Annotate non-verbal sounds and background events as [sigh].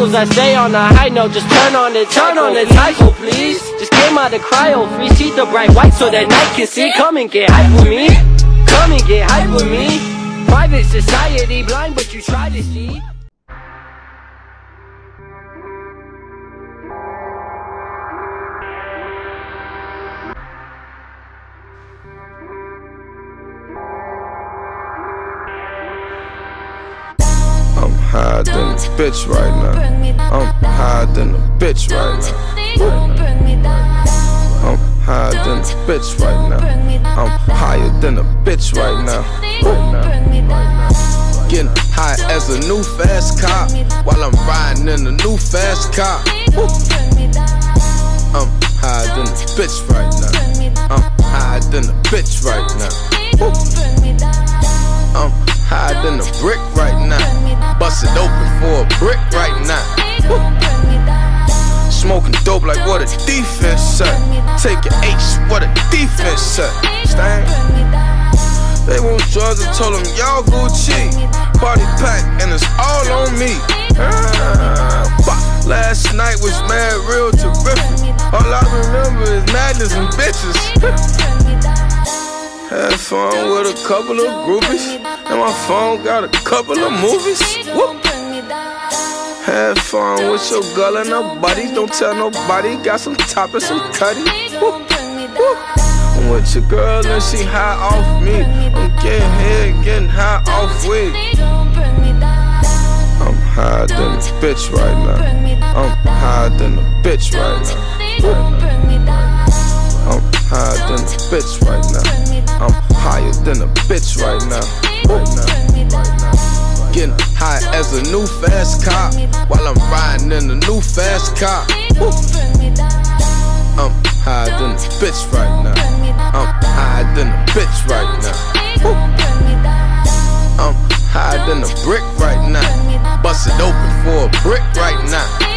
cycles, I stay on a high note. Just turn on the turn on the cycle, please. Just came out of cryo, free seat the bright white so that night can see. Come and get hype with me. Come and get hype with me. Private society, blind, but you try to see. Higher than a bitch right now. I'm higher than a bitch right now. I'm higher than a bitch right now. I'm higher than a bitch right now. Getting high as a new fast car while I'm riding in a new fast car. I'm higher than a bitch right now. I'm higher than a bitch right now. Now. Bust it open for a brick right now. Smoking dope like what a defense set. Take your H, what a defense set. Stand. They want drugs and told them y'all Gucci. Party pack and it's all on me. Ah. Last night was mad, real terrific. All I remember is madness and bitches. [laughs] Had fun with a couple of groupies, and my phone got a couple of movies. Whoop. Had fun with your girl and her buddies. Don't tell nobody. Got some top and some cutty. Whoop. Whoop. I'm with your girl and she high off me. I'm getting head, getting high off weed. I'm higher than a bitch right now. I'm higher than a bitch right now. I'm higher than a bitch right now. I'm higher than a bitch. Right now. A new fast car while I'm riding in a new fast car. I'm higher than a bitch right now. I'm higher than a bitch right now. I'm higher than a brick right now. Bust it open for a brick right now.